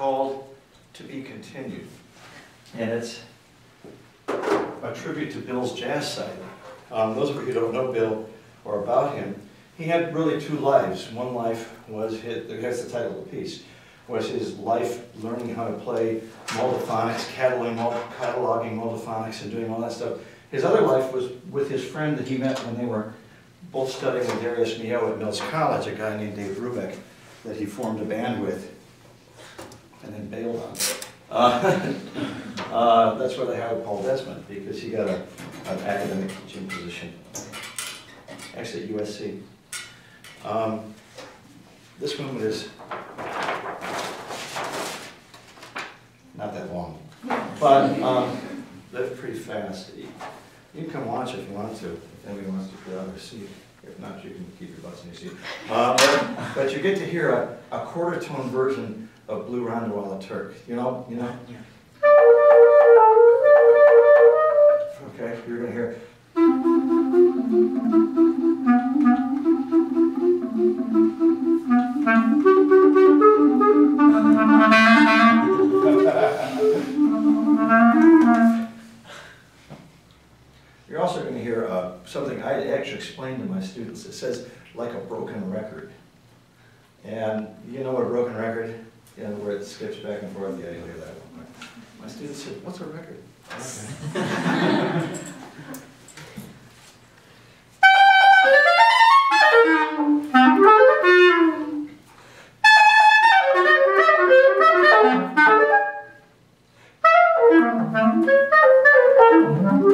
called To Be Continued. And it's a tribute to Bill's jazz side. Um, those of you who don't know Bill or about him, he had really two lives. One life was his, that's the title of the piece, was his life learning how to play multiphonics, cataloging, cataloging multiphonics and doing all that stuff. His other life was with his friend that he met when they were both studying with Darius Milhaud at Mills College, a guy named Dave Brubeck that he formed a band with and then bailed on. Uh, uh, that's where they hired Paul Desmond because he got a, an academic teaching position, actually at USC. Um, this one is not that long, but um, that's pretty fast. You can come watch if you want to, if anybody wants to get out of their seat. If not, you can keep your butts in your seat. Uh, but, but, you get to hear a, a quarter tone version of Blue Rondo a Turk. You know, you know? Yeah. Okay, you're going to hear. You're also going to hear uh, something I actually explained to my students. It says, like a broken record. And you know what a broken record? Yeah, where it skips back and forth, yeah, you hear that one. My students said, what's a record? Okay.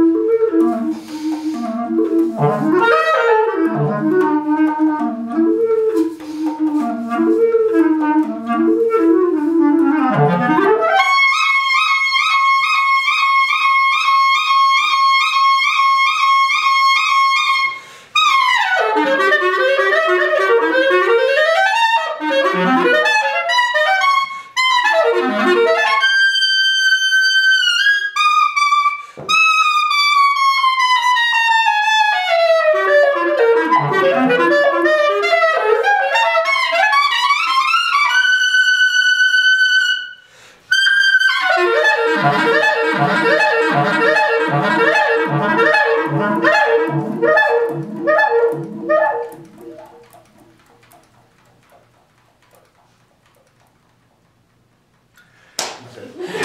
Yeah.